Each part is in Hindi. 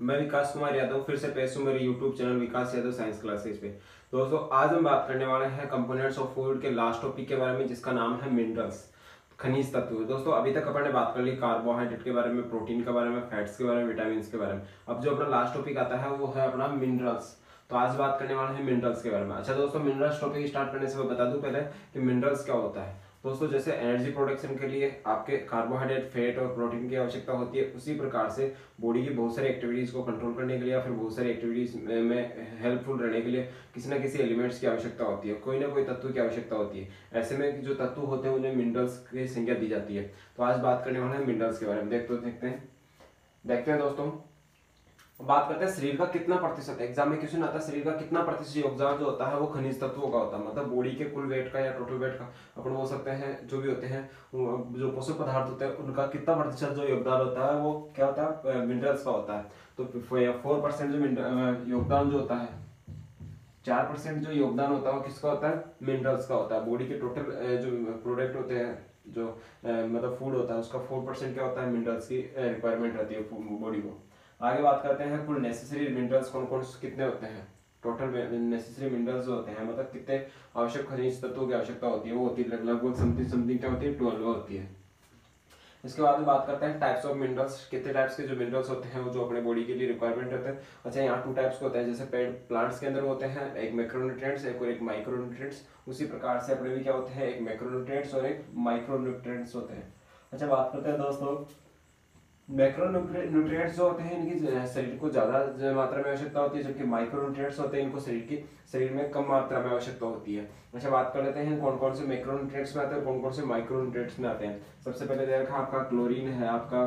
मैं विकास कुमार यादव, फिर से पेश हूँ मेरे YouTube channel Vikas Yadav science classes पे। दोस्तों, आज हम बात करने वाले हैं कंपोनेंट्स ऑफ़ फ़ूड के लास्ट टॉपिक के बारे में, जिसका नाम है मिनरल्स खनिज तत्व। दोस्तों, अभी तक अपन ने बात कर ली कार्बोहाइड्रेट के बारे में प्रोटीन के बारे में फैट्स के बारे में विटामिन के बारे में। अब जो अपना लास्ट टॉपिक आता है, वो है अपना मिनरल्स तो आज बात करने वाले हैं मिनरल्स के बारे में। अच्छा दोस्तों मिनरल्स टॉपिक स्टार्ट करने से मैं बता दूँ पहले कि मिनरल्स क्या होता है। दोस्तों, जैसे एनर्जी प्रोडक्शन के लिए आपके कार्बोहाइड्रेट फैट और प्रोटीन की आवश्यकता होती है, उसी प्रकार से बॉडी की बहुत सारी एक्टिविटीज़ को कंट्रोल करने के लिए या फिर बहुत सारी एक्टिविटीज़ में में हेल्पफुल रहने के लिए किसी ना किसी एलिमेंट्स की आवश्यकता होती है, कोई ना कोई तत्व की आवश्यकता होती है। ऐसे में जो तत्व होते हैं, उन्हें मिनरल्स की संख्या दी जाती है। तो आज बात करने वाले हैं मिनरल्स के बारे में देखते देखते हैं देखते हैं दोस्तों। बात करते हैं, शरीर का कितना प्रतिशत एग्ज़ाम में क्वेश्चन आता है, शरीर का कितना प्रतिशत योगदान जो होता है, वो खनिज तत्वों का होता है। मतलब बॉडी के कुल वेट का या टोटल वेट का, अपन बोल सकते हैं, जो भी होते हैं जो पोषक पदार्थ होते हैं, उनका कितना प्रतिशत जो योगदान होता है, वो क्या होता है मिनरल्स का होता है। तो फोर परसेंट जो योगदान जो होता है, चार परसेंट जो योगदान होता है, वो किसका होता है मिनरल्स का होता है। बॉडी के टोटल जो प्रोडक्ट होते हैं, जो मतलब फ़ूड होता है, उसका फोर परसेंट क्या होता है मिनरल्स की रिक्वायरमेंट रहती है बॉडी को। आगे बात करते हैं कुल नेसेसरी मिनरल्स कौन कौन कितने होते हैं? टोटल नेसेसरी मिनरल्स होते हैं मतलब कितने आवश्यक खनिज तत्वों की आवश्यकता होती है, वो होती है लगभग समथिंग समथिंग क्या होती है? ट्वेल्व होती है। इसके बाद में बात करते हैं टाइप्स ऑफ़ मिनरल्स कितने टाइप्स के जो मिनरल्स होते हैं, वो जो अपने बॉडी के लिए रिक्वायरमेंट होते हैं। अच्छा यहाँ टू टाइप्स के होते हैं, जैसे पेड़ प्लांट्स के अंदर होते हैं, एक मैक्रोन्यूट्रिएंट्स एक और एक माइक्रोन्यूट्रिएंट्स उसी प्रकार से अपने भी क्या होते हैं, एक मैक्रोन्यूट्रिएंट्स और एक माइक्रोन्यूट्रिएंट्स होते हैं। अच्छा बात करते हैं दोस्तों मैक्रो न्यूट्रिएंट्स जो होते हैं, इनकी शरीर को ज़्यादा मात्रा में आवश्यकता होती है, जबकि माइक्रो न्यूट्रिएंट्स होते हैं, इनको शरीर की, शरीर में कम मात्रा में आवश्यकता होती है। अच्छा बात कर लेते हैं कौन कौन से मैक्रो न्यूट्रिएंट्स में आते हैं कौन कौन से माइक्रो न्यूट्रिएंट्स में आते हैं। सबसे पहले देखा आपका क्लोरीन है, आपका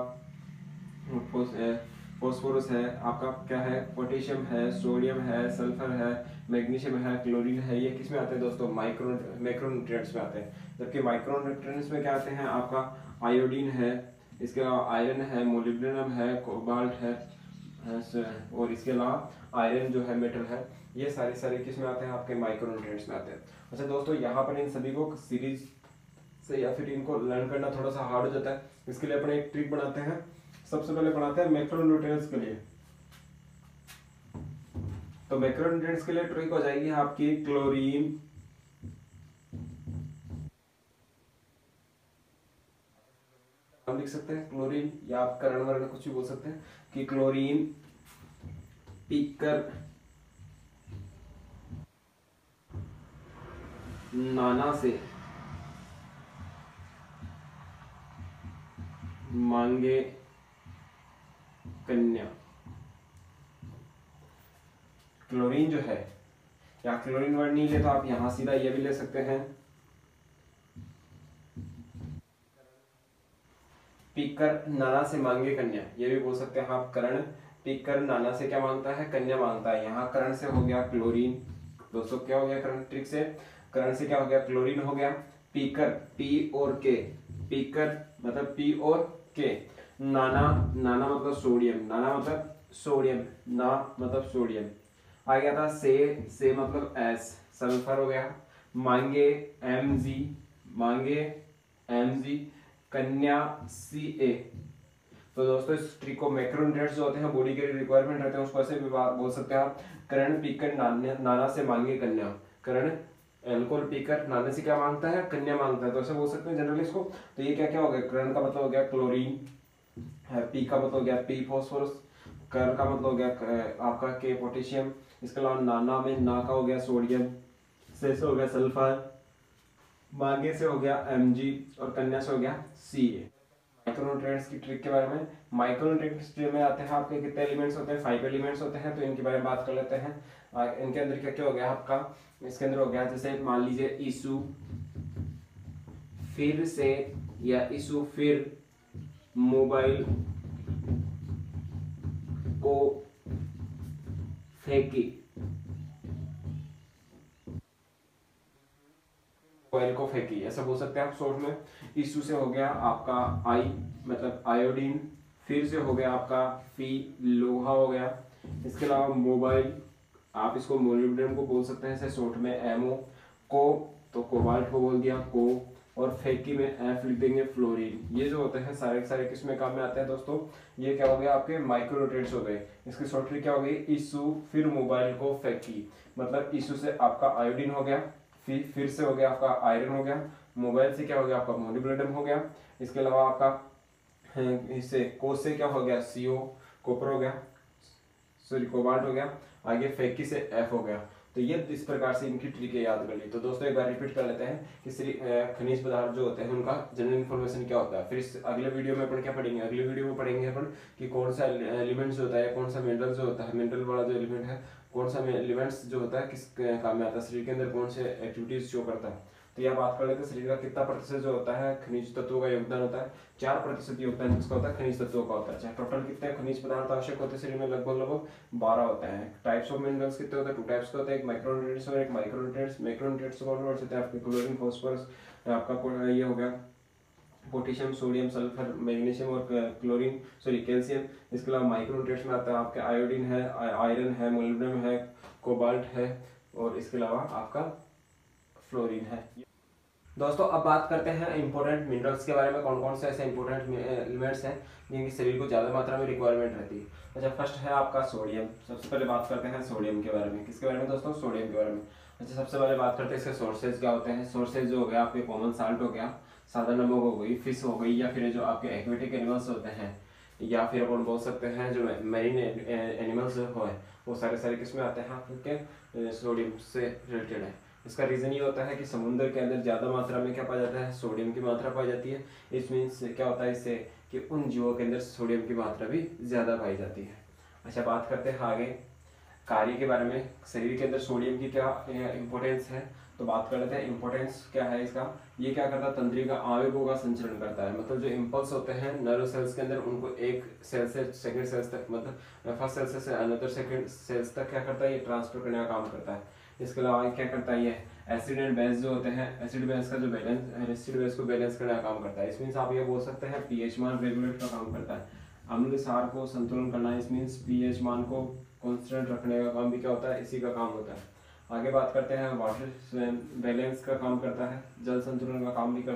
फॉस्फोरस है, आपका क्या है? पोटेशियम है सोडियम है सल्फ़र है मैग्नीशियम है क्लोरीन है, ये किसमें आते हैं दोस्तों? माइक्रो मैक्रो न्यूट्रिएंट्स में आते हैं। जबकि माइक्रो न्यूट्रिएंट्स में क्या आते हैं? आपका आयोडीन है इसके अलावा आयरन है मोलिब्डेनम है कोबाल्ट है और इसके अलावा आयरन जो है मेटल है, ये सारे सारे किसमें आते हैं? आपके माइक्रोन्यूट्रिएंट्स में आते हैं। अच्छा दोस्तों, यहाँ पर इन सभी को सीरीज़ से या फिर इनको लर्न करना थोड़ा सा हार्ड हो जाता है। इसके लिए अपने एक ट्रिक बनाते हैं। सबसे पहले बनाते हैं मैक्रोन्यूट्रिएंट्स के लिए। तो मैक्रोन्यूट्रिएंट्स के लिए ट्रिक हो जाएगी आपकी क्लोरीन लिख सकते हैं क्लोरीन या आप करण वर्ण कुछ भी बोल सकते हैं कि क्लोरीन पीकर नाना से मांगे कन्या। क्लोरीन जो है, या क्लोरीन वर्ड नहीं ले तो आप यहाँ सीधा ये भी ले सकते हैं। पीकर नाना से मांगे कन्या। ये भी बोल सकते हैं आप करण पीकर नाना से क्या माँगता है? कन्या माँगता है। यहाँ करण से हो गया क्लोरीन। दोस्तों, क्या हो गया करण? ट्रिक से? करण से क्या हो गया? क्लोरीन हो गया। पीकर, पी और के। पीकर मतलब पी और के। नाना नाना मतलब सोडियम। नाना मतलब सोडियम। ना मतलब सोडियम। आ गया था से। से मतलब एस। सल्फ़र हो गया। मांगे एम जी। मांगे एम जी। कन्या सी ए तो दोस्तों, इस ट्रिक को मैक्रोन्यूट्रिएंट्स जो होते हैं बॉडी के रिक्वायरमेंट रहते हैं, उसको ऐसे भी बोल सकते हैं आप, करण पीकर नाना से मांगे कन्या। करण एल्कोहल पीकर नाने से क्या माँगता है? कन्या माँगता है। तो ऐसे बोल सकते हैं जनरली इसको। तो ये क्या क्या हो गया? करण का मतलब हो गया क्लोरीन पी का मतलब हो गया पी फॉस्फोरस कर का मतलब हो गया आपका के पोटेशियम। इसके अलावा नाना में ना का हो गया सोडियम से हो गया सल्फ़र। मांगे से हो गया एम और कन्या से हो गया सी ए माइक्रोन्यूट्रिएंट्स की ट्रिक के बारे में। माइक्रोन्यूट्रिएंट्स में आते हैं, आपके कितने एलिमेंट्स होते हैं? फाइव एलिमेंट्स होते हैं तो इनके बारे में बात कर लेते हैं। इनके अंदर क्या क्या हो गया आपका? इसके अंदर हो गया, जैसे मान लीजिए ईसु, फिर से, या ईसु, फिर मोबाइल को फेंकी। ऑयल को फेंकी। ऐसा बोल सकते हैं आप शॉर्ट में। इशू से हो गया आपका आई मतलब आयोडीन फिर से हो गया आपका फ़ी लोहा हो गया। इसके अलावा मोबाइल आप इसको मोलिब्डेनम को बोल सकते हैं, ऐसे शॉर्ट में एमओ को तो कोबाल्ट को बोल दिया, को, और फेकी में एफ़ लिख देंगे फ्लोरीन ये जो होते हैं, सारे सारे किसमें काम में आते हैं दोस्तों? ये क्या हो गया आपके? माइक्रोन्यूट्रिएंट्स हो गए। इसकी शॉर्ट क्या हो गई? इशू फिर मोबाइल को फेकी। मतलब इशू से आपका आयोडीन हो गया। फिर फिर से हो गया आपका आयरन हो गया मोबाइल से क्या हो गया आपका मोनिब्लेडम हो गया, इसके अलावा आपका इससे कोस से क्या हो गया सीओ कोपर हो गया सॉरी कोबाल्ट हो गया, आगे फेकी से एफ़ हो गया। तो ये इस प्रकार से इनकी ट्रिक याद कर ली तो दोस्तों, एक बार रिपीट कर लेते हैं कि खनिज पदार्थ जो होते हैं, उनका जनरल इन्फॉर्मेशन क्या होता है। फिर इस अगले वीडियो में अपन क्या पढ़ेंगे? अगले वीडियो में पढ़ेंगे अपन कि कौन सा एलिमेंट्स होता है कौन सा मिनरल जो होता है मिनरल वाला जो एलिमेंट है कौन सा एलिमेंट्स जो होता है, किस काम में आता है, शरीर के अंदर कौन से एक्टिविटीज़ शो करता है। तो यह बात कर लेते शरीर का कितना प्रतिशत जो होता है, खनिज तत्वों का योगदान होता है, चार प्रतिशत योगदान किसका होता है, खनिज तत्वों का होता है। चाहे टोटल कितने खनिज पदार्थ आवश्यक होते हैं शरीर में, लगभग लगभग बारह होते हैं। टाइप्स ऑफ़ मिनरल्स कितने होते हैं? टू टाइप्स के होते हैं, एक माइक्रोन्यूट्रिएंट्स और एक माइक्रोन्यूट्रिएंट्स माइक्रोन्यूट्रिएंट्स कौन कौन आपके क्लोरीन फास्फोरस आपका ये हो गया। पोटेशियम, सोडियम, सल्फ़र, मैग्नीशियम और क्लोरीन, सॉरी, कैल्शियम। इसके अलावा माइक्रोन्यूट्रिएंट्स में आता है आपके आयोडीन है आयरन है, मोलिब्डेनम है, कोबाल्ट है, और इसके अलावा आपका फ्लोरीन है। दोस्तों, अब बात करते हैं इंपॉर्टेंट मिनरल्स के बारे में कौन कौन से ऐसे इंपॉर्टेंट एलिमेंट्स हैं, जिनकी शरीर को ज़्यादा मात्रा में रिक्वायरमेंट रहती है। अच्छा फ़र्स्ट है आपका सोडियम। सबसे पहले बात करते हैं सोडियम के बारे में। किसके बारे में दोस्तों? सोडियम के बारे में। अच्छा सबसे पहले बात करते हैं इसके सोर्सेज क्या होते हैं। सोर्सेज जो हो गया आपके कॉमन साल्ट हो गया सादा नमक हो गई फ़िश हो गई या फिर जो आपके एक्वेटिक एनिमल्स होते हैं, या फिर अपन बोल सकते हैं जो मेरीन एनिमल्स हो, वो सारे सारे किसमें आते हैं आपके सोडियम से रिलेटेड है। इसका रीज़न ये होता है कि समुद्र के अंदर ज़्यादा मात्रा में क्या पाया जाता है? सोडियम की मात्रा पाई जाती है। इस मीन्स क्या होता है इससे कि उन जीवों के अंदर सोडियम की मात्रा भी ज़्यादा पाई जाती है। अच्छा बात करते हैं आगे। कार्य के बारे में। शरीर के अंदर सोडियम की क्या इम्पोर्टेंस है? तो बात कर लेते हैं इम्पोर्टेंस क्या है इसका? ये क्या करता है? तंत्रिका आवेगों का संचरण करता है। मतलब जो इम्पल्स होते हैं नर्व सेल्स के अंदर, उनको एक सेल से सेकंड सेल्स तक मतलब फ़र्स्ट सेल से अनदर सेकंड सेल्स तक क्या करता है? ये ट्रांसफ़र करने का काम करता है। इसके अलावा क्या करता है? ये एसिड एंड बेस जो होते हैं एसिड बेस का जो बैलेंस एसिड बेस को बैलेंस करने का काम करता है। इस मीन्स आप ये बोल सकते हैं पीएच मान रेगुलेट का काम करता है। अम्ल सार को संतुलन करना इस मीन्स पीएच मान को कांस्टेंट रखने का काम भी क्या होता है? इसी का काम होता है। आगे बात करते हैं वाटर बैलेंस का काम करता है जल संतुलन का काम भी कर,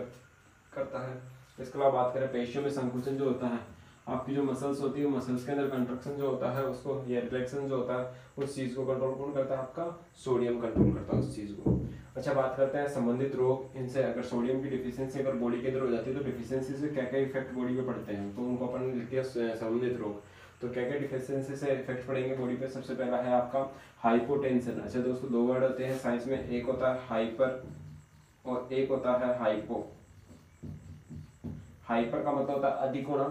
करता है। इसके अलावा बात करें पेशियों में संकुचन जो होता है आपकी जो मसल्स होती है मसल्स के अंदर कंट्रक्शन जो होता है उसको या रिफ्लेक्शन जो होता है उस चीज़ को कंट्रोल कौन करता है? आपका सोडियम कंट्रोल करता है उस चीज़ को। अच्छा बात करते हैं संबंधित रोग इनसे अगर सोडियम की डिफिशियंसी अगर बॉडी के अंदर हो जाती है तो डिफिशियंसी से क्या क्या इफ़ेक्ट बॉडी पे पड़ते हैं? तो उनको अपन लिखते हैं संबंधित रोग। तो क्या क्या डिफिशियंसी से इफ़ेक्ट पड़ेंगे बॉडी पे? सबसे पहला है आपका हाइपोटेंशन अच्छा दोस्तों, दो वर्ड होते हैं साइंस में। एक होता है हाइपर और एक होता है हाइपो हाइपर का मतलब होता है अधिक होना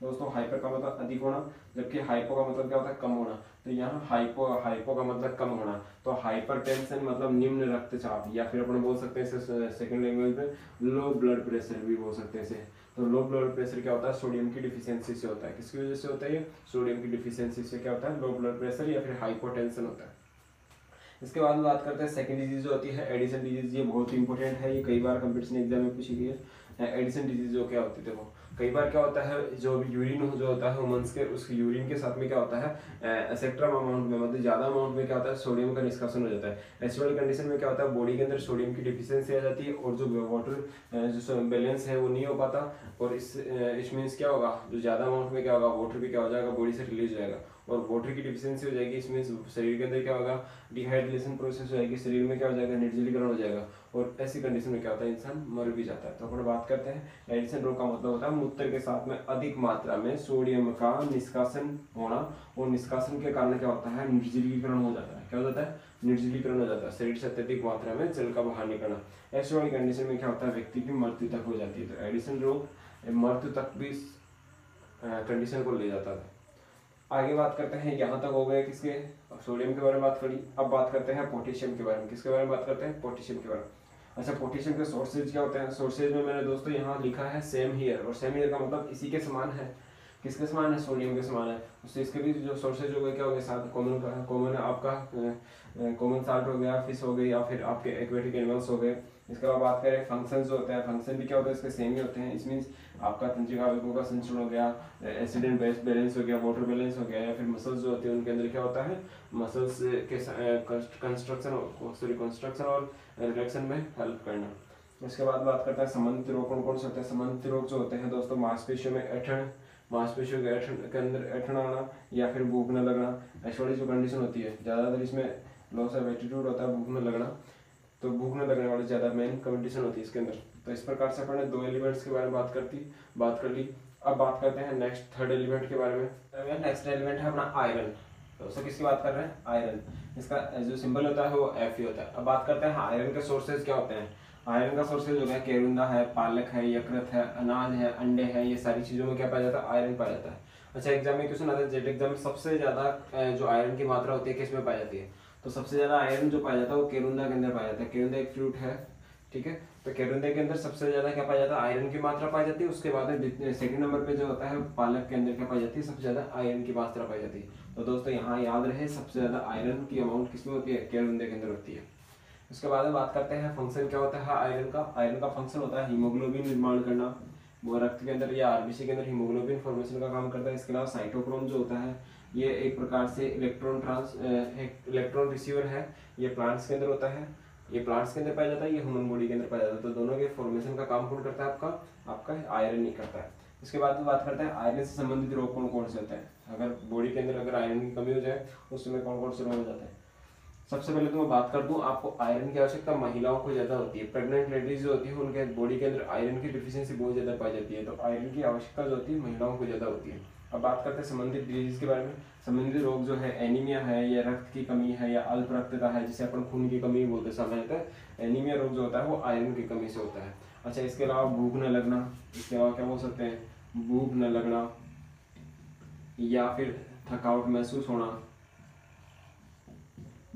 दोस्तों हाइपर का मतलब अधिक होना, जबकि हाइपो का मतलब क्या होता है? कम होना। तो यहाँ हाइपो हाइपो का मतलब कम होना। तो हाइपर टेंशन मतलब निम्न रक्तचाप, या फिर अपन बोल सकते हैं सेकंड लैंग्वेज में लो ब्लड प्रेशर भी बोल सकते हैं तो लो ब्लड प्रेशर क्या होता है? सोडियम की डिफिशियंसी से होता है। किसकी वजह से होता है सोडियम की डिफिशियंसी से क्या होता है? लो ब्लड प्रेशर या फिर हाइपोटेंशन होता है। इसके बाद बात करते हैं सेकंड डिज़ीज़ जो होती है एडिसन डिज़ीज़ ये बहुत इंपॉर्टेंट है। ये कई बार कंपटीशन एग्ज़ाम में पूछी गई है। एडिसन डिज़ीज़ जो क्या होती है, देखो। कई बार क्या होता है, जो भी यूरिन जो होता है वुमेंस के, उसके यूरिन के साथ में क्या होता है एसेक्ट्रम अमाउंट में मतलब ज़्यादा अमाउंट में क्या होता है सोडियम का निष्कासन हो जाता है। ऐसी वाली कंडीशन में क्या होता है बॉडी के अंदर सोडियम की डिफिशियंसी आ जाती है और जो वाटर जो बैलेंस है वो नहीं हो पाता। और इस इस मीन्स क्या होगा, जो ज़्यादा अमाउंट में क्या होगा वाटर भी क्या हो जाएगा बॉडी से रिलीज़ हो जाएगा। और वाटर की डिफिशियंसी हो जाएगी, इसमें शरीर के अंदर क्या होगा? डिहाइड्रेशन प्रोसेस हो जाएगी, शरीर में क्या हो जाएगा? निर्जलीकरण हो जाएगा। और ऐसी कंडीशन में क्या होता है? इंसान मर भी जाता है। तो अपन बात करते हैं एडिसन रोग का मतलब होता है मूत्र के साथ में अधिक मात्रा में सोडियम का निष्कासन होना और निष्कासन के कारण क्या होता है? निर्जलीकरण हो जाता है। क्या हो जाता है? निर्जलीकरण हो जाता है। शरीर से अत्यधिक मात्रा में जल का बाहर निकलना। ऐसी वाली कंडीशन में क्या होता है? व्यक्ति की मृत्यु तक हो जाती है। तो एडिसन रोग मृत्यु तक भी कंडीशन को ले जाता है। आगे बात करते हैं, यहाँ तक हो गए किसके? सोडियम के बारे में बात करी। अब बात करते हैं पोटेशियम के बारे में। किसके बारे में बात करते हैं? पोटेशियम के बारे में। अच्छा पोटेशियम के सोर्सेज क्या होते हैं? सोर्सेज में मैंने दोस्तों यहाँ लिखा है सेम हीयर और सेम हीयर का मतलब इसी के समान है। किसके समान है? सोडियम के समान है। उससे इसके भी जो सोर्सेज हो गए, क्या हो गए? साथ कॉमन कॉमन आपका कॉमन साल्ट हो गया फ़िश हो गई, या फिर आपके एक्वेटिक एनिमल्स हो गए। इसके बाद बात करें फ़ंक्शन जो होता है फ़ंक्शन भी क्या होता है? इसके सेम ही होते हैं। इस मीन्स आपका तंत्रिका आवेगों का संचरण हो गया एसिड एंड बेस बैलेंस हो गया वाटर बैलेंस हो गया, या फिर मसल्स जो होते हैं, उनके अंदर क्या होता है? मसल्स के कंस्ट्रक्शन सॉरी कंस्ट्रक्शन और रिडक्शन में हेल्प करना। उसके बाद बात करते हैं संबंधित रोग कौन कौन से होते हैं? संबंधित रोग जो होते हैं दोस्तों, मांसपेशियों में ऐठन मांसपेशियों के ऐठन के अंदर ऐठन आना या फिर भूख न लगना। ऐसी जो कंडीशन होती है। ज़्यादातर इसमें लॉस ऑफ़ एटीट्यूड होता है, भूख न लगना। तो भूख न लगने वाली ज़्यादा मेन कंडीशन होती है इसके अंदर। तो इस प्रकार से अपने दो एलिमेंट्स के बारे में बात करती बात कर ली। अब बात करते हैं नेक्स्ट थर्ड एलिमेंट के बारे में। नेक्स्ट एलिमेंट है अपना आयरन तो उससे किसकी बात कर रहे हैं? आयरन इसका जो सिंबल होता है, वो एफ़ होता है। अब बात करते हैं आयरन के सोर्सेज क्या होते हैं? आयरन का सोर्सेज जो है, केरुंदा है, पालक है, यकृत है, अनाज है, अंडे है, ये सारी चीज़ों में क्या पाया जाता है? आयरन पाया जाता है। अच्छा एग्ज़ाम में क्वेश्चन आता है जेट एग्ज़ाम में सबसे ज़्यादा जो आयरन की मात्रा होती है, किसमें पाई जाती है? तो सबसे ज़्यादा आयरन जो पाया जाता है वो केरुंदा के अंदर पाया जाता है। केरुंदा एक फ्रूट है, ठीक है? तो केरुंदे के अंदर सबसे ज़्यादा क्या पाया जाता है? आयरन की मात्रा पाई जाती है, उसके बाद सेकंड नंबर पे जो होता है, पालक के अंदर क्या पाई जाती है? सबसे ज़्यादा आयरन की मात्रा पाई जाती है। तो दोस्तों, यहाँ याद रहे, सबसे ज़्यादा आयरन की अमाउंट किसमें होती है? केरुंदे के अंदर होती है। उसके बाद में बात करते हैं फ़ंक्शन क्या होता है आयरन का? आयरन का फ़ंक्शन होता है हीमोग्लोबिन निर्माण करना। वो रक्त के अंदर या आरबीसी के अंदर हीमोग्लोबिन फॉर्मेशन का काम करता है। इसके अलावा साइटोक्रोम जो होता है ये एक प्रकार से इलेक्ट्रॉन ट्रांस इलेक्ट्रॉन रिसीवर है, ये प्लांट्स के अंदर होता है। ये प्लांट्स के अंदर पाया जाता है, ये ह्यूमन बॉडी के अंदर पाया जाता है। तो दोनों के फॉर्मेशन का काम कौन करता है आपका? आपका आयरन ही करता है। इसके बाद में बात करते हैं आयरन से संबंधित रोग कौन कौन से होते हैं? अगर बॉडी के अंदर अगर आयरन की कमी हो जाए, उस समय कौन कौन से रोग हो जाते हैं? सबसे पहले तो मैं बात कर दूँ, आपको आयरन की आवश्यकता महिलाओं को ज़्यादा होती है। प्रेग्नेंट लेडीज़ जो होती है, उनके बॉडी के अंदर आयरन की डिफिशियंसी बहुत ज़्यादा पाई जाती है। तो आयरन की आवश्यकता जो होती है, महिलाओं को ज़्यादा होती है। अब बात करते हैं संबंधित डिज़ीज़ के बारे में। संबंधित रोग जो है एनीमिया है, या रक्त की कमी है, या अल्प रक्तता है, जिसे अपन खून की कमी बोलते समय एनीमिया रोग जो होता है वो आयरन की कमी से होता है। अच्छा इसके अलावा भूख न लगना, इसके अलावा क्या बोल सकते हैं? भूख न लगना, या फिर थकावट महसूस होना,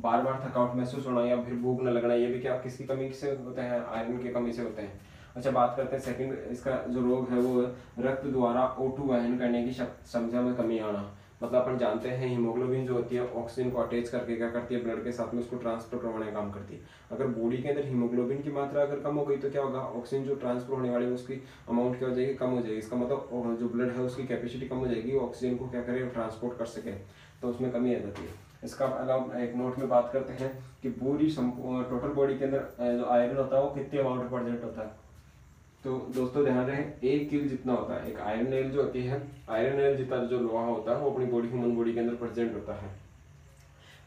बार बार थकावट महसूस होना, या फिर भूख न लगना, ये भी क्या किसकी कमी से होते हैं? आयरन की कमी से होते हैं। अच्छा बात करते हैं सेकंड इसका जो रोग है वो रक्त द्वारा ओ टू वहन करने की क्षमता में कमी आना। मतलब अपन जानते हैं हीमोग्लोबिन जो होती है ऑक्सीजन को अटैच करके क्या करती है ब्लड के साथ में उसको ट्रांसफ़र करवाने का काम करती है। अगर बॉडी के अंदर हीमोग्लोबिन की मात्रा अगर कम हो गई तो क्या होगा? ऑक्सीजन जो ट्रांसफ़र होने वाली है, उसकी अमाउंट क्या हो जाएगी? कम हो जाएगी। इसका मतलब जो ब्लड है, उसकी कैपेसिटी कम हो जाएगी ऑक्सीजन को क्या करे? ट्रांसपोर्ट कर सके। तो उसमें कमी आ जाती है। इसका अलावा एक नोट में बात करते हैं कि पूरी टोटल बॉडी के अंदर जो आयरन होता है, वो कितने अमाउंट प्रेजेंट होता है? तो दोस्तों ध्यान रहे, एक किल जितना होता है, एक आयरन नेल जो होती है आयरन नेल जितना जो लोहा होता है, वो अपनी बॉडी ह्यूमन बॉडी के अंदर प्रेजेंट होता है।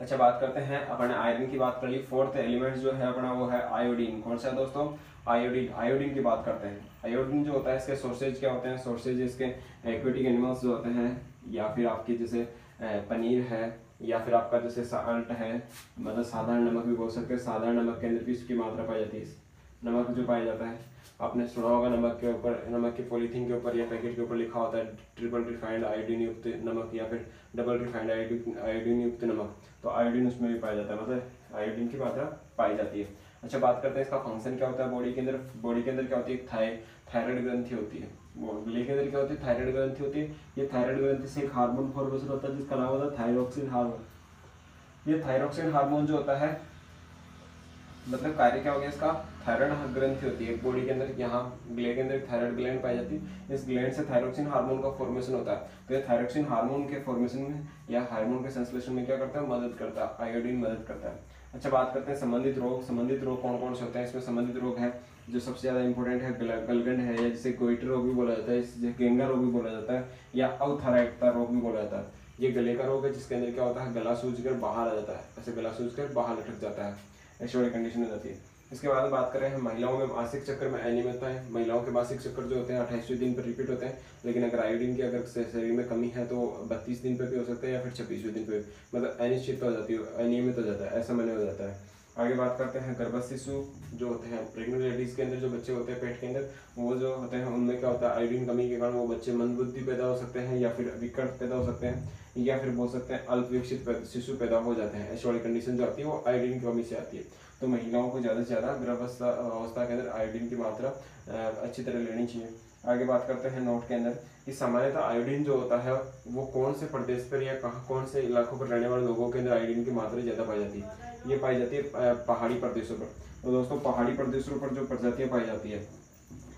अच्छा बात करते हैं अपने आयरन की बात कर ली। फोर्थ एलिमेंट जो है अपना, वो है आयोडीन कौन सा है दोस्तों? आयोडीन आयोडीन की बात करते हैं। आयोडीन जो होता है, इसके सोर्सेज क्या होते हैं? सोर्सेज इसके एक्वेटिक एनिमल्स जो होते हैं, या फिर आपके जैसे पनीर है, या फिर आपका जैसे साल्ट है मतलब साधारण नमक भी बोल सकते हैं। साधारण नमक के अंदर भी इसकी मात्रा पाई जाती है। नमक जो पाया जाता है। आपने सुना होगा नमक के ऊपर, नमक की पॉलीथीन के ऊपर या पैकेट के ऊपर लिखा होता है ट्रिपल रिफाइंड आयोडीन युक्त नमक या फिर डबल रिफाइंड आयोडीन युक्त नमक। तो आयोडीन उसमें भी पाया जाता है। मतलब आयोडीन की मात्रा पाई जाती है। अच्छा बात करते हैं इसका फ़ंक्शन क्या होता है बॉडी के अंदर। बॉडी के अंदर क्या होती है? थाई थायराइड ग्रंथि होती है। बॉडी के अंदर क्या होती है? थायराइड ग्रंथि होती है। ये थायराइड ग्रंथि से एक हार्मोन फॉर्मेशन होता है, जिसका नाम होता है थायरोक्सिन हार्मोन ये थायरोक्सिन हार्मोन जो होता है मतलब कार्य क्या हो गया इसका? थायराइड ग्रंथि होती है। बॉडी के अंदर यहाँ ग्ले के अंदर थायराइड ग्लैंड पाई जाती है। इस ग्लैंड से थायरोक्सिन हार्मोन का फॉर्मेशन होता है। तो ये थायरोक्सिन हार्मोन के फॉर्मेशन में या हार्मोन के संश्लेषण में क्या करता है? मदद करता है। आयोडीन मदद करता है। अच्छा बात करते हैं संबंधित रोग। संबंधित रोग कौन कौन से होते हैं? इसमें संबंधित रोग है, जो सबसे ज़्यादा इंपॉर्टेंट है गलगंड है, या जिसे गोइटर रोग भी बोला जाता है, जिसे गेंगा रोग भी बोला जाता है, या अवथराइटता रोग भी बोला जाता है। ये गले का रोग है, जिसके अंदर क्या होता है? गला सूझ कर बाहर आ जाता है। ऐसे गला सूझ कर बाहर लटक जाता है। ऐसी कंडीशन हो जाती है। इसके बाद हम बात करें हम महिलाओं में मासिक चक्कर में अनियमितता है। महिलाओं के मासिक चक्कर जो होते हैं, अट्ठाईसवें दिन पर रिपीट होते हैं। लेकिन अगर आयोडीन की अगर शरीर में कमी है तो बत्तीस दिन पर भी हो सकता है या फिर छब्बीसवें दिन पर मतलब अनिश्चित हो जाती है अनियमित हो जाता है, ऐसा मैंने हो जाता है। आगे बात करते हैं गर्भ शिशु जो होते हैं। प्रेग्नेंट लेडीज़ के अंदर जो बच्चे होते हैं पेट के अंदर, वो जो होते हैं, उनमें क्या होता है आयोडीन कमी के कारण वो बच्चे मंदबुद्धि पैदा हो सकते हैं या फिर विकट पैदा हो सकते हैं, या फिर बोल सकते हैं अल्प विकसित शिशु पैदा हो जाते हैं। ऐसी वाली कंडीशन जो आती है, वो आयोडीन की कमी से आती है। तो महिलाओं को ज़्यादा से ज़्यादा गर्भावस्था अवस्था के अंदर आयोडीन की मात्रा अच्छी तरह लेनी चाहिए। आगे बात करते हैं नोट के अंदर कि सामान्यतः आयोडीन जो होता है, वो कौन से प्रदेश पर या कहाँ, कौन से इलाकों पर रहने वाले लोगों के अंदर आयोडीन की मात्रा ज़्यादा पाई जाती है? ये पाई जाती है पहाड़ी प्रदेशों पर। तो दोस्तों, पहाड़ी प्रदेशों पर जो प्रजातियाँ पाई जाती है,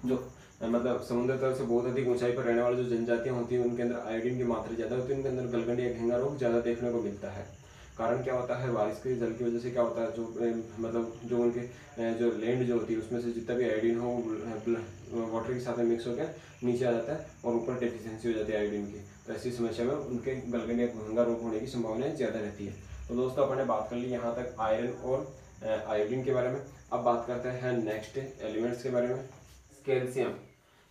जो मतलब समुद्र तल से बहुत अधिक ऊंचाई पर रहने वाली जो जनजातियाँ होती हैं, उनके अंदर आयोडीन की मात्रा ज़्यादा होती है, उनके अंदर गलगंड या घेंगा रोग ज़्यादा देखने को मिलता है। कारण क्या होता है? बारिश के, जल की वजह से क्या होता है? जो मतलब जो उनके जो लैंड जो होती है, उसमें से जितना भी आयोडीन हो वाटर के साथ मिक्स होकर नीचे आ जाता है और ऊपर डेफिशिएंसी हो जाती है आयोडीन की। तो ऐसी समस्या में उनके गलगने भंगा रोग होने की संभावना ज़्यादा रहती है। तो दोस्तों, अपने बात कर ली यहाँ तक आयरन और आयोडीन के बारे में। अब बात करते हैं नेक्स्ट एलिमेंट्स के बारे में। कैल्शियम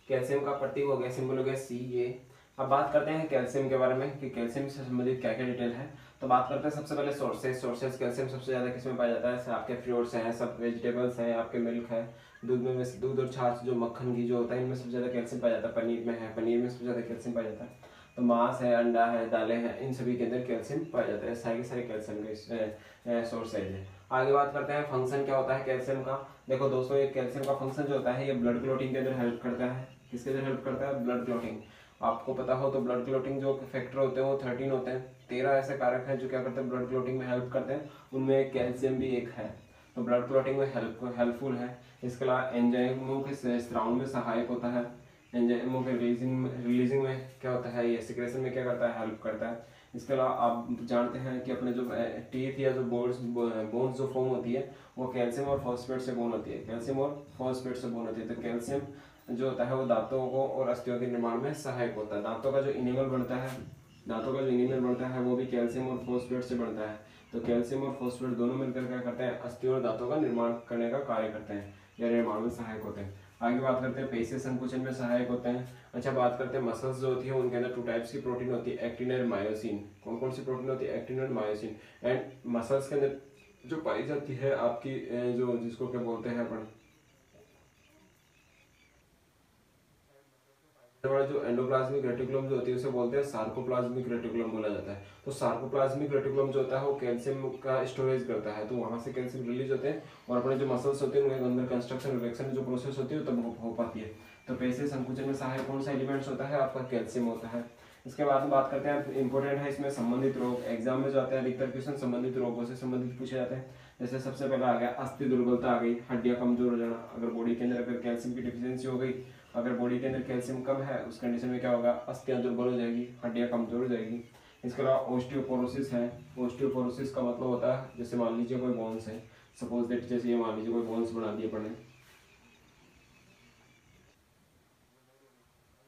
कैल्शियम का प्रतीक हो गया सिंबल हो गया सी ए अब बात करते हैं कैल्शियम के बारे में कि कैल्शियम से संबंधित क्या क्या डिटेल है। तो बात करते हैं सबसे पहले सोर्सेज सोर्सेज कैल्शियम सबसे ज़्यादा किसमें पाया जाता है? आपके फ्रूट्स हैं, सब वेजिटेबल्स हैं, आपके मिल्क है। दूध में दूध और छाछ, जो मक्खन घी जो होता है, इनमें सबसे ज़्यादा कैल्शियम पाया जाता है। पनीर में है, पनीर में सबसे ज़्यादा कैल्शियम पाया जाता है। तो मांस है, अंडा है, दालें हैं, इन सभी के अंदर कैल्शियम पाया जाता है। सारे के सारे कैल्शियम के सोर्सेज है आगे बात करते हैं फ़ंक्शन क्या होता है कैल्शियम का? देखो दोस्तों, ये कैल्शियम का फ़ंक्शन जो होता है, ये ब्लड क्लोटिंग के अंदर हेल्प करता है। किसके अंदर हेल्प करता है? ब्लड क्लोटिंग आपको पता हो तो ब्लड क्लोटिंग जो फैक्टर होते हैं, वो थर्टीन होते हैं। तेरह ऐसे कारक हैं जो क्या करते हैं ब्लड क्लोटिंग में हेल्प करते हैं। उनमें कैल्शियम भी एक है। तो ब्लड क्लोटिंग में हेल्प हेल्पफुल है। इसके अलावा एंजाइमों के स्त्राव में सहायक होता है। एंजाइमों के रिलीजिंग रिलीजिंग में क्या होता है, ये सिक्रेशन में क्या करता है हेल्प करता है। इसके अलावा आप जानते हैं कि अपने जो टीथ या जो बोन्स बोन्स जो फॉर्म होती है, वो कैल्शियम और फॉस्फेट से बोन होती है। कैल्शियम और फॉस्फेट से बोन होती है। तो कैल्शियम जो होता है, वो दांतों को और अस्थियों के निर्माण में सहायक होता है। दांतों का जो इनिमल बनता है दांतों का जो इनिमल बनता है, वो भी कैल्शियम और फोस्फेट से बनता है। तो कैल्शियम और फोस्फेट दोनों मिलकर क्या करते हैं? अस्थि और दांतों का निर्माण करने का कार्य करते हैं, या निर्माण में सहायक होते हैं। आगे बात करते हैं पेशी संकुचन में सहायक होते हैं। अच्छा बात करते हैं मसल्स जो होती है, उनके अंदर टू टाइप्स की प्रोटीन होती है एक्टिन और मायोसिन कौन कौन सी प्रोटीन होती है? एक्टिन और मायोसिन एंड मसल्स के अंदर जो पाई जाती है, आपकी जो, जिसको क्या बोलते हैं अपन? जो एंडोप्लाज्मिक रेटिकुलम जो होती है, उसे बोलते हैं सार्कोप्लाज्मिक रेटिकुलम बोला जाता है। तो सार्कोप्लाज्मिक रेटिकुलम जो होता है, वो कैल्शियम का स्टोरेज करता है। तो वहाँ से कैल्शियम रिलीज़ होते हैं और अपने जो मसल्स होते हैं, उनके अंदर कंस्ट्रक्शन रिएक्शन जो प्रोसेस होती है तब हो पाती है। तो पैसे, संकुचन में सहायक कौन सा एलिमेंट्स होता है? आपका कैल्शियम होता है। इसके बाद में बात करते हैं इंपॉर्टेंट है इसमें संबंधित रोग। एग्ज़ाम में जो आते हैं अधिकतर क्वेश्चन संबंधित रोगों से संबंधित पूछे जाते हैं। जैसे सबसे पहले आ गया अस्थि दुर्बलता आ गई, हड्डियाँ कमज़ोर हो जाना, अगर बॉडी के अंदर अगर कैल्शियम की डिफिशियंसी हो गई अगर बॉडी के अंदर कैल्शियम कम है, उस कंडीशन में क्या होगा? अस्थियाँ दुर्बल हो जाएगी, हड्डियाँ कमज़ोर हो जाएगी। इसके अलावा ओस्टियोपोरोसिस है। ओस्टियोपोरोसिस का मतलब होता है, जैसे मान लीजिए कोई बोन्स है। सपोज़ दैट जैसे ये मान लीजिए कोई बोन्स बना दिए पड़े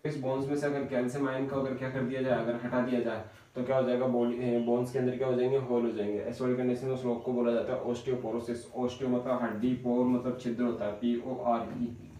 इस बोन्स में से अगर कैल्शियम आयन को अगर क्या कर दिया जाए, अगर हटा दिया जाए तो क्या हो जाएगा? बोन्स के अंदर क्या हो जाएँगे? होल हो जाएँगे। ऐसे वाली कंडीशन में उस रोग को बोला जाता है ओस्टियोपोरोसिस ओस्टियो मतलब हड्डी, पोर मतलब छिद्र होता है P O R E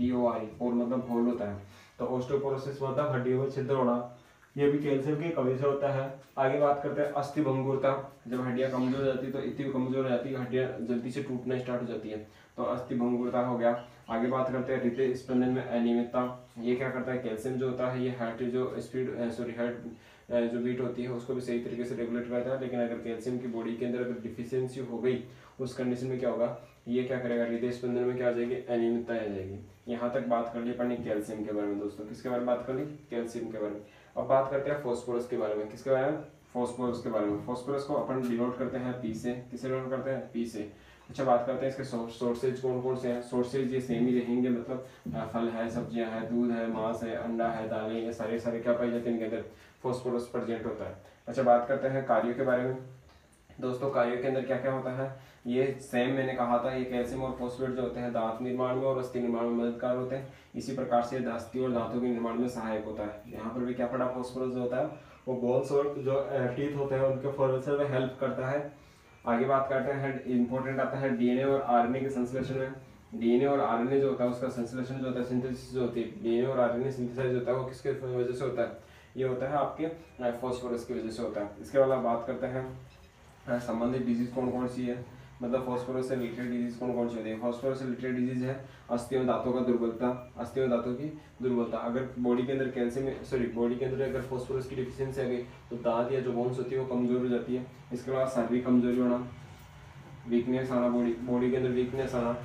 P O I pore मतलब होल होता है। तो ओस्टोपोरोसिस मतलब हड्डियों में छिद्र होना, ये भी कैल्शियम की कमी से होता है। आगे बात करते हैं अस्थि भंगुरता, जब हड्डियाँ कमज़ोर हो जाती है तो इतनी कमज़ोर हो जाती है हड्डियाँ जल्दी से टूटना स्टार्ट हो जाती है। तो अस्थि भंगुरता हो गया। आगे बात करते हैं हृदय स्पंदन में अनियमितता ये क्या करता है? कैल्शियम जो होता है, ये हार्ट जो स्पीड सॉरी हार्ट जो बीट होती है, उसको भी सही तरीके से रेगुलेट करता है। लेकिन अगर कैल्शियम की बॉडी के अंदर अगर डिफिशियंसी हो गई, उस कंडीशन में क्या होगा? ये क्या करेगा? हृदय स्पंदन में क्या आ जाएगी? अनियमितता आ जाएगी। यहाँ तक बात कर ली अपनी कैल्शियम के बारे में दोस्तों। किसके बारे में बात कर ली? कैल्शियम के बारे में। अब बात करते हैं फॉस्फोरस के बारे में। किसके बारे में? फॉस्फोरस के बारे में। फॉस्फोरस को अपन डिनोट करते हैं पी से। किसे डिनोट करते हैं? पी से। अच्छा बात करते हैं इसके सोर्सेज कौन कौन से हैं? सोर्सेज ये सेम ही रहेंगे मतलब फल है, सब्ज़ियाँ हैं, दूध है, मांस है, अंडा है, दालें, ये सारे सारे क्या पाए जाते हैं इनके अंदर? फॉस्फोरस प्रेजेंट होता है। अच्छा बात करते हैं कार्यों के बारे में। दोस्तों, कार्यों के अंदर क्या क्या होता है? ये सेम मैंने कहा था, ये कैल्शियम और फॉस्फेट जो होते हैं, दांत निर्माण में और अस्थि निर्माण में मददगार होते हैं। इसी प्रकार से अस्थि और दांतों के निर्माण में सहायक होता है। यहाँ पर भी क्या पड़ा फॉस्फोरस जो होता है? वो बोन्स और जो टीथ होते हैं, उनके फॉर्मेशन में हेल्प करता है। आगे बात करते हैं इंपॉर्टेंट आता है डीएनए और आरएनए के संश्लेषण में। डीएनए और आरएनए जो होता है, उसका संश्लेषण जो होता है सिंथेसिस जो होती है। डीएनए और आरएनए सिंथेसाइज होता है, वो किसके वजह से होता है? ये होता है आपके फॉस्फोरस की वजह से होता है। इसके बाद बात करते हैं संबंधित डिज़ीज़ कौन कौन सी है? मतलब फॉस्फोरस से रिलेटेड डिज़ीज़ कौन कौन सी होती है? फॉस्फोरस से रिलेटेड डिज़ीज़ है अस्थियों दांतों का दुर्बलता, अस्थियों दांतों की दुर्बलता। अगर बॉडी के अंदर कैल्शियम सॉरी बॉडी के अंदर अगर फॉस्फोरस की डिफिशियंसी आ गई तो दांत या जो बोन्स होती है, वो कमज़ोर हो जाती है। इसके बाद शारीरिक कमज़ोरी होना वीकनेस आना बॉडी बॉडी के अंदर वीकनेस आना,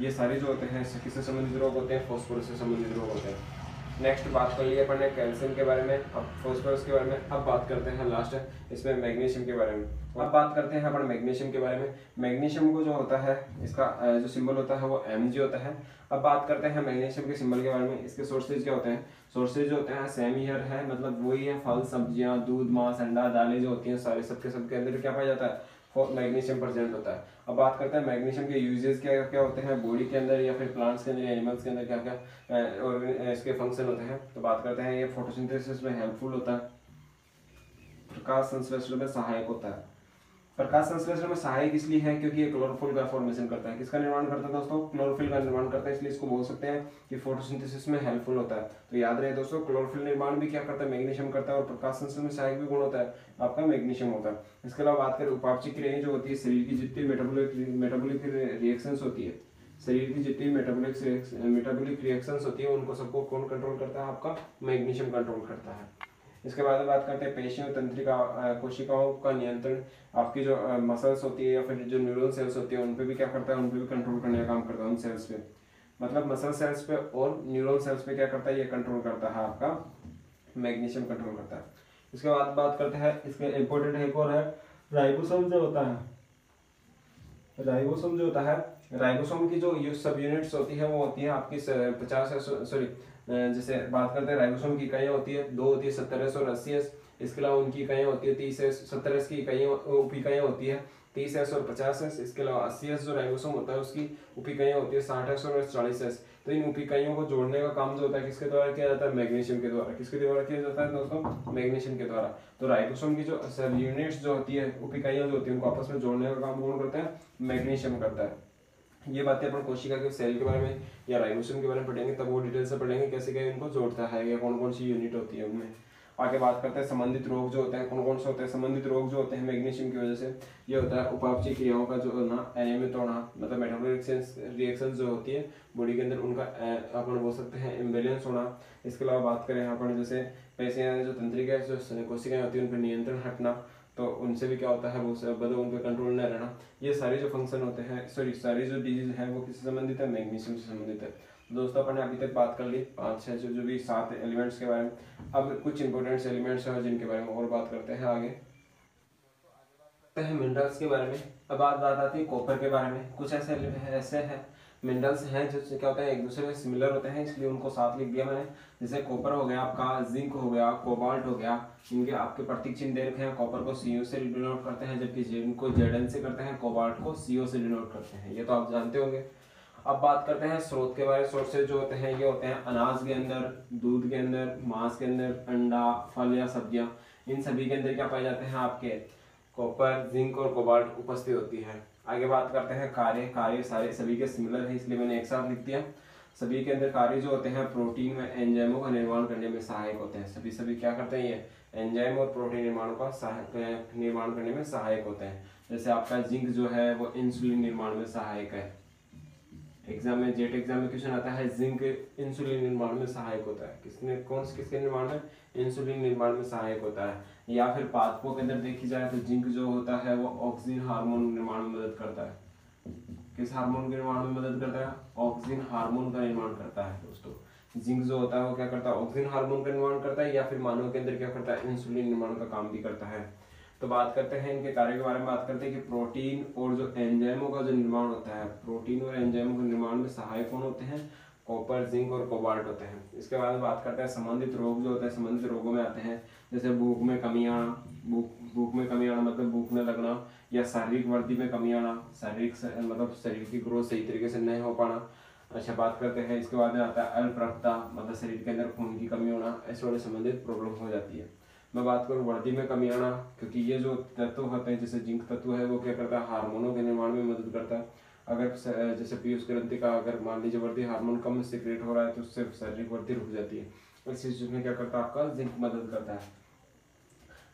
ये सारे जो होते हैं किससे संबंधित रोग होते हैं? फॉस्फोरस से संबंधित रोग होते हैं। नेक्स्ट बात कर लिया अपन ने कैल्शियम के बारे में, अब फॉस्फोरस के बारे में, अब बात करते हैं लास्ट इसमें मैग्नीशियम के बारे में। अब बात करते हैं अपन मैग्नीशियम के बारे में। मैग्नीशियम को जो होता है, इसका जो सिंबल होता है वो एम जी होता है। अब बात करते हैं मैग्नीशियम के सिंबल के बारे में, इसके सोर्सेज क्या होते हैं? सोर्सेज जो होते हैं सेम ईयर है मतलब वही है फल, सब्ज़ियाँ, दूध, मांस, अंडा, दालें जो होती हैं, सारे सबके सबके अंदर क्या पाया जाता है? मैग्नीशियम प्रेजेंट होता है। अब बात करते हैं मैग्नीशियम के यूजेस क्या क्या होते हैं बॉडी के अंदर या फिर प्लांट्स के अंदर या एनिमल्स के अंदर क्या क्या और इसके फ़ंक्शन होते हैं। तो बात करते हैं ये फोटोसिंथेसिस में हेल्पफुल होता है। प्रकाश संश्लेषण में सहायक होता है। प्रकाश संश्लेषण में सहायक इसलिए है क्योंकि ये क्लोरोफिल का फॉर्मेशन करता है। किसका निर्माण करता है दोस्तों? क्लोरोफिल का निर्माण करता है, इसलिए इसको बोल सकते हैं कि फोटोसिंथेसिस में हेल्पफुल होता है। तो याद रहे दोस्तों क्लोरोफिल निर्माण भी क्या करता है? मैग्नीशियम करता है और प्रकाश संश्लेषण में सहायक भी गुण होता है। आपका मैग्नीशियम होता है। इसके अलावा बात करें उपापची क्रियाएँ जो होती है, शरीर की जितनी मेटाबोलिक मेटाबोलिक रिएक्शन होती है, शरीर की जितनी मेटाबोलिक मेटाबोलिक रिएक्शन होती है, उनको सबको कौन कंट्रोल करता है? आपका मैग्नीशियम कंट्रोल करता है। इसके बाद बात करते हैं पेशियों, तंत्रिका कोशिकाओं का नियंत्रण। आपकी जो मसल्स होती है या फिर जो न्यूरल सेल्स होती है उन पर भी क्या करता है? उन पर भी कंट्रोल करने का काम करता है उन सेल्स पे। मतलब मसल सेल्स पे और न्यूरल सेल्स पे क्या करता है? ये कंट्रोल करता है, आपका मैग्नीशियम कंट्रोल करता है। इसके बाद बात करते हैं, इसके इम्पोर्टेंट एक और है राइबोसोम जो होता है राइबोसोम जो होता है राइबोसोम की जो सब यूनिट्स होती है, वो होती है आपकी पचास सॉरी जैसे बात करते हैं राइबोसोम की इकाइयाँ होती है, दो होती है, सत्तर एस और अस्सी एस। इसके अलावा उनकी इकाइयाँ होती है, तीस एस, सत्तर एस की इकाइयाँ उप होती है, तीस एस और पचास एस। इसके अलावा अस्सी एस जो राइबोसोम होता है, उसकी उप इकाइयाँ होती है, साठ एस और चालीस एस। तो इन उप इकाइयों को जोड़ने का काम जो होता है, किसके द्वारा किया जाता है? मैग्नीशियम के द्वारा। किसके द्वारा किया जाता है दोस्तों? मैग्नीशियम के द्वारा। तो राइबोसोम की जो यूनिट्स जो होती है, उप इकाइयाँ जो होती है, उनको आपस में जोड़ने का काम कौन करता है? मैग्नीशियम करता है। ये बातें अपन कोशिका के सेल के बारे में या राइबोसोम के बारे में पढ़ेंगे, तब वो डिटेल से पढ़ेंगे कैसे क्या इनको जोड़ता है या कौन कौन सी यूनिट होती है उनमें। आगे बात करते हैं, संबंधित रोग जो होते हैं कौन कौन से होते हैं? संबंधित रोग जो होते हैं मैग्नीशियम की वजह से, ये होता है उपापची क्रियाओं का जो ना अनियमित होना मतलब मेटाबॉलिक रिएक्शन जो होती है बॉडी के अंदर उनका अपन बोल सकते हैं इम्बेलेंस होना। इसके अलावा बात करें अपन जैसे, पैसे जो तंत्रिका जो कोशिकाएँ होती है, उन पर नियंत्रण हटना। तो उनसे भी क्या होता है, वो सब मतलब उन पर कंट्रोल न रहना। ये सारे जो फ़ंक्शन होते हैं सॉरी सारी जो डिज़ीज़ है, वो किससे संबंधित है? मैग्नीशियम से संबंधित है। दोस्तों, अपन ने अभी तक बात कर ली, पाँच छः जो भी सात एलिमेंट्स के बारे में। अब कुछ इंपॉर्टेंट एलिमेंट्स हैं जिनके बारे में और बात करते हैं आगे। हैं मिनरल्स के बारे में, अब बात बात आती है कॉपर के बारे में। कुछ ऐसे ऐसे हैं मिनरल्स हैं जो क्या होता है, एक दूसरे से सिमिलर होते हैं, इसलिए उनको साथ लिख दिया मैंने। जैसे कॉपर हो गया आपका जिंक हो गया कोबाल्ट हो गया, इनके आपके प्रतीक चिन्ह दे रखे हैं। कॉपर को सीओ से डिनोट करते हैं, जबकि जिंक को जेड से करते हैं कोबाल्ट को सीओ से डिनोट करते हैं। ये तो आप जानते होंगे। अब बात करते हैं स्रोत के बारे में सोर्सेज जो होते हैं, ये होते हैं अनाज के अंदर, दूध के अंदर, मांस के अंदर, अंडा, फल या सब्ज़ियाँ। इन सभी के अंदर क्या पाए जाते हैं आपके? कॉपर जिंक और कोबाल्ट उपस्थित होती है। आगे बात करते हैं कार्य। कार्य सारे सभी के सिमिलर है, इसलिए मैंने एक साथ लिख दिया। सभी के अंदर कार्य जो होते हैं प्रोटीन व एंजाइमों का निर्माण करने में सहायक होते हैं। सभी सभी क्या करते हैं ये? एंजाइम और प्रोटीन निर्माण का सहायक, निर्माण करने में सहायक होते हैं। जैसे आपका जिंक जो है, वो इंसुलिन निर्माण में सहायक है। एग्ज़ाम में जेट एग्ज़ाम में क्वेश्चन आता है जिंक इंसुलिन निर्माण में सहायक होता है। किसने, कौन से, किसके निर्माण में? इंसुलिन निर्माण में सहायक होता है। या फिर पादपों के अंदर देखी जाए तो जिंक जो होता है, वो ऑक्सीजन हार्मोन निर्माण में मदद करता है। किस हार्मोन के निर्माण में मदद करता है? ऑक्सीजन हार्मोन का निर्माण करता है, दोस्तों। जिंक जो होता है, वो क्या करता है? ऑक्सीजन हार्मोन का निर्माण करता है, या फिर मानव के अंदर क्या करता है? इंसुलिन निर्माण का काम भी करता है। तो बात करते हैं इनके कार्य के बारे में, बात करते हैं कि प्रोटीन और जो एंजाइमों का जो निर्माण होता है, प्रोटीन और एंजाइमों के निर्माण में सहायक कौन होते हैं? कॉपर, जिंक और कोबाल्ट होते हैं। इसके बाद बात करते हैं संबंधित रोग जो होते हैं, संबंधित रोगों में आते हैं, जैसे भूख में कमी आना, भूख भूख में कमी आना मतलब भूख में लगना, या शारीरिक वृद्धि में कमी आना, शारीरिक मतलब शरीर की ग्रोथ सही तरीके से नहीं हो पाना। अच्छा बात करते हैं, इसके बाद में आता है अल्परक्ता मतलब शरीर के अंदर खून की कमी होना, ऐसे वाले संबंधित प्रॉब्लम हो जाती है। मैं बात करूँ वर्दी में कमी आना, क्योंकि ये जो तत्व होते हैं, जैसे जिंक तत्व है, वो क्या करता है? हार्मोनों के निर्माण में मदद करता है। अगर जैसे पीयूष ग्रंथि का अगर मान लीजिए वर्दी हार्मोन कम सिक्रेट हो रहा है तो उससे शारीरिक वर्दी रुक जाती है। इस चीज़ में क्या करता है? आपका जिंक मदद करता है।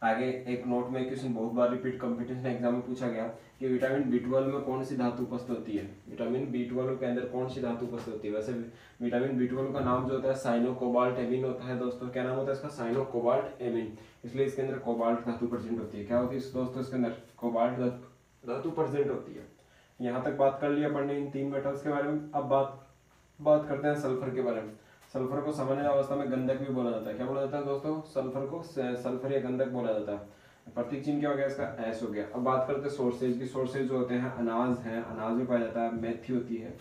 आगे एक नोट में क्वेश्चन बहुत बार रिपीट कंपटीशन एग्ज़ाम में पूछा गया कि विटामिन बी ट्वेल्व में कौन सी धातु उपस्थित होती है? विटामिन बी ट्वेल्व के अंदर कौन सी धातु उपस्थित होती है? वैसे विटामिन बी ट्वेल्व का नाम जो होता है साइनो कोबाल्ट एमिन होता है दोस्तों। क्या नाम होता है इसका? साइनो कोबाल्ट एमिन इसलिए इसके अंदर कोबाल्ट धातु प्रेजेंट होती है। क्या होती है दोस्तों इसके अंदर? कोबाल्ट धातु प्रेजेंट होती है। यहाँ तक बात कर लिया अपन ने इन तीन मेटल्स के बारे में। अब बात बात करते हैं सल्फ़र के बारे में। सल्फ़र को सामान्य अवस्था में गंधक भी बोला जाता है। क्या बोला जाता है दोस्तों? सल्फ़र को सल्फ़र या गंधक बोला जाता है। प्रतीक चिन्ह क्या हो गया? इसका एस हो गया। अब बात करते हैं सोर्सेज की। सोर्सेज जो होते हैं, अनाज है। अनाज में पाया जाता है मेथी होती है।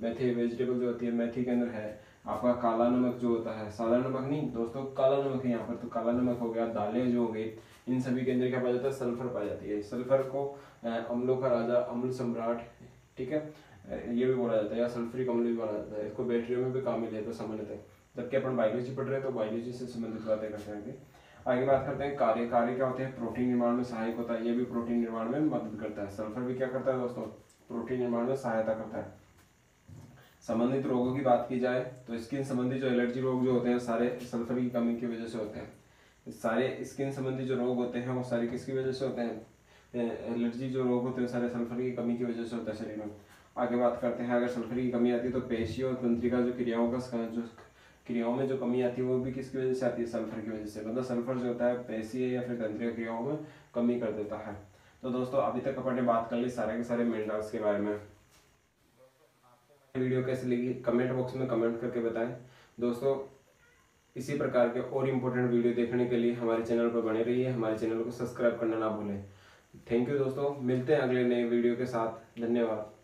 मेथी वेजिटेबल जो होती है, मेथी के अंदर है। आपका काला नमक जो होता है, सादा नमक नहीं, दोस्तों, काला नमक है यहाँ पर। तो काला नमक हो गया, दालें जो हो गई इन सभी के अंदर क्या पाया जाता है? सल्फ़र पाई जाती है। सल्फ़र को अम्लों का राजा अम्ल सम्राट, ठीक है? ये भी बोला जाता है, या सल्फरिक अम्ल भी बोला जाता है। इसको बैटरियों में भी काम मिले तो सामान्यतः जबकि अपन बायोलॉजी पढ़ रहे हैं तो बायोलॉजी से संबंधित बातें करते हैं आगे। बात करते हैं, कार्य कार्य क्या होते हैं? प्रोटीन निर्माण में सहायक होता है। ये भी प्रोटीन निर्माण में मदद करता है। सल्फ़र भी क्या करता है दोस्तों? प्रोटीन निर्माण में सहायता करता है। संबंधित रोगों की बात की जाए तो स्किन संबंधी जो एलर्जी रोग जो होते हैं, सारे सल्फ़र की कमी की वजह से होते हैं। सारे स्किन संबंधी जो रोग होते हैं, वो सारे किसकी वजह से होते हैं? एलर्जी जो रोग होते हैं, सारे सल्फ़र की कमी की वजह से होता है शरीर में। आगे बात करते हैं, अगर सल्फ़र की कमी आती है तो पेशी और तंत्रिका जो क्रियाओं का जो क्रियाओं में जो कमी आती है, वो भी किसकी वजह से आती है? सल्फ़र की वजह से। मतलब सल्फ़र जो होता है, पेशी या फिर तंत्रिका क्रियाओं में कमी कर देता है। तो दोस्तों, अभी तक अपन ने बात कर ली सारे के सारे मिनरल्स के बारे में। वीडियो कैसी लगी कमेंट बॉक्स में कमेंट करके बताएँ। दोस्तों, इसी प्रकार के और इम्पोर्टेंट वीडियो देखने के लिए हमारे चैनल पर बने रहिए, हमारे चैनल को सब्सक्राइब करना ना भूलें। थैंक यू दोस्तों, मिलते हैं अगले नए वीडियो के साथ। धन्यवाद।